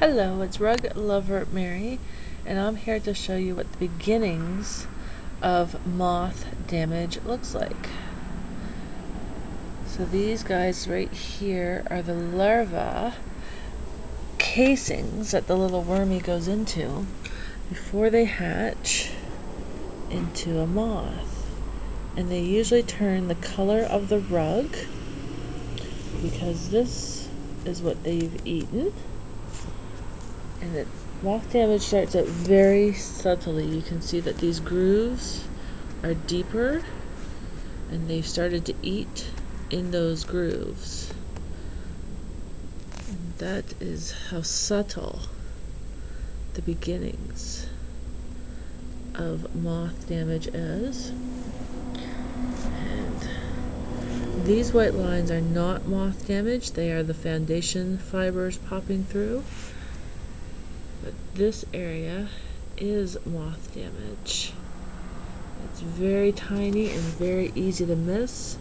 Hello, it's Rug Lover Mary, and I'm here to show you what the beginnings of moth damage looks like. So these guys right here are the larva casings that the little wormy goes into before they hatch into a moth. And they usually turn the color of the rug because this is what they've eaten and the moth damage starts out very subtly. You can see that these grooves are deeper and they've started to eat in those grooves. And that is how subtle the beginnings of moth damage is. And these white lines are not moth damage, they are the foundation fibers popping through. But this area is moth damage. It's very tiny and very easy to miss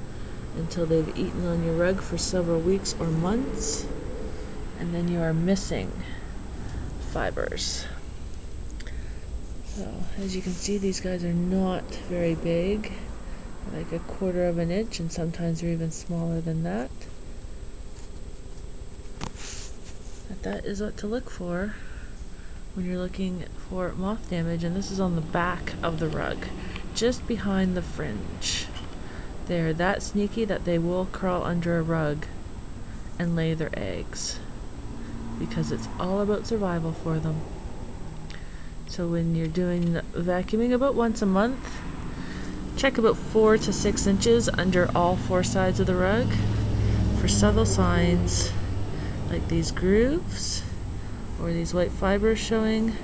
until they've eaten on your rug for several weeks or months, and then you are missing fibers. So, as you can see, these guys are not very big, like a quarter of an inch, and sometimes they're even smaller than that. But that is what to look for when you're looking for moth damage and this is on the back of the rug just behind the fringe. They're that sneaky that they will crawl under a rug and lay their eggs because it's all about survival for them. So when you're doing vacuuming about once a month check about four to six inches under all four sides of the rug for subtle signs like these grooves or these white fibers showing,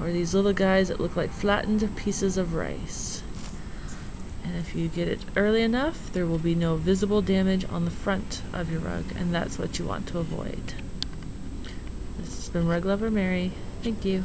or these little guys that look like flattened pieces of rice. And if you get it early enough, there will be no visible damage on the front of your rug, and that's what you want to avoid. This has been Rug Lover Mary. Thank you.